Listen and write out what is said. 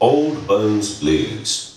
Old Bones Blues.